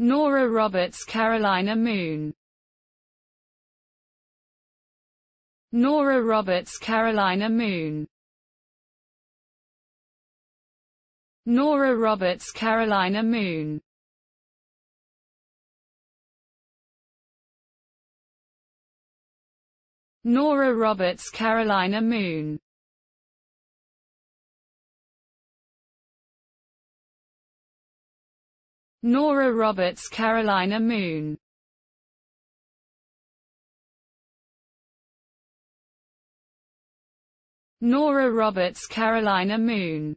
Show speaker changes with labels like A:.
A: Nora Roberts Carolina Moon. Nora Roberts Carolina Moon. Nora Roberts Carolina Moon. Nora Roberts Carolina Moon Nora Roberts Carolina Moon. Nora Roberts Carolina Moon